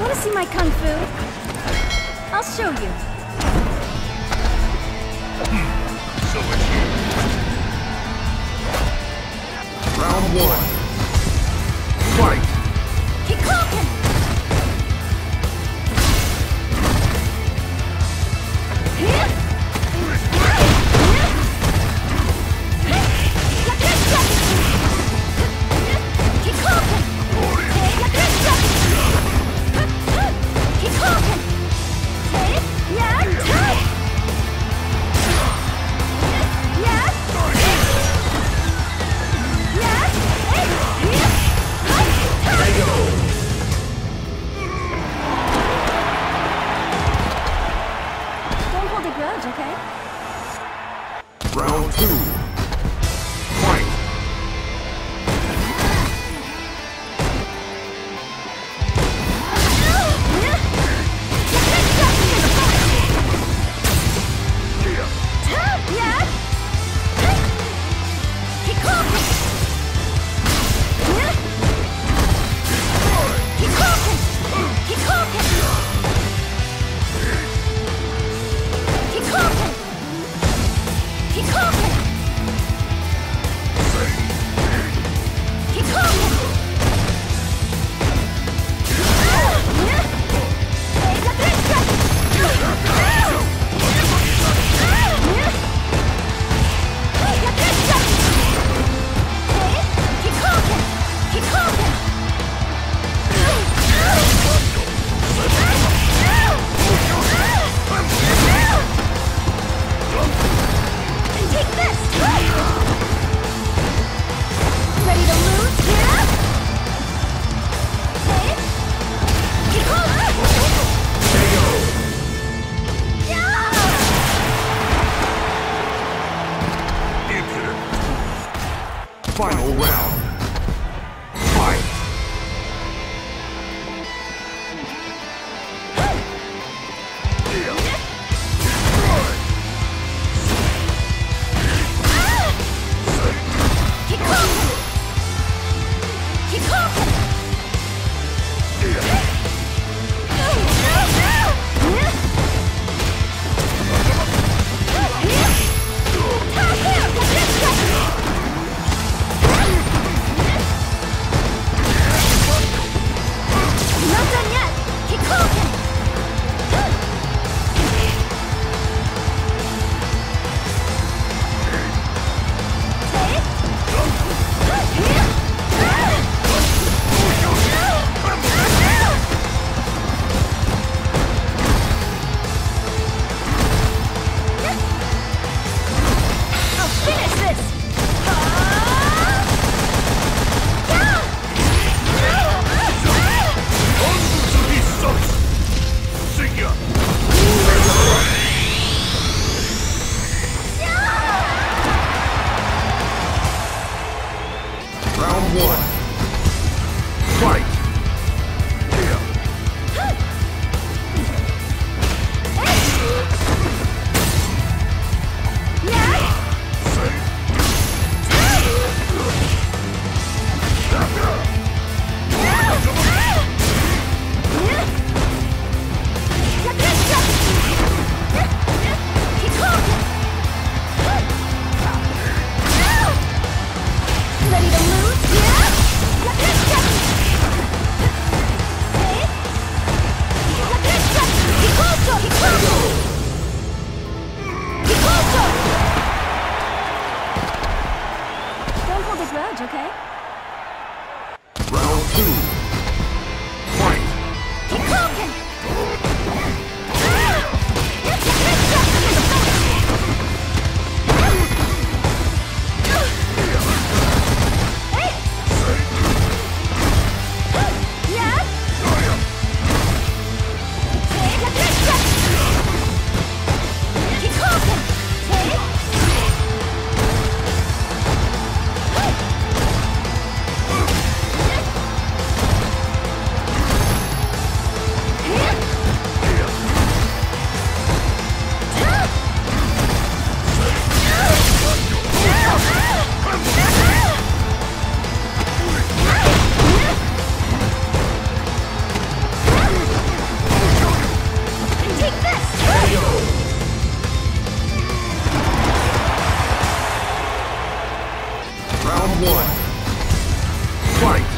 Want to see my kung fu? I'll show you. So it's you. Round one. Final round. Round one. Fight!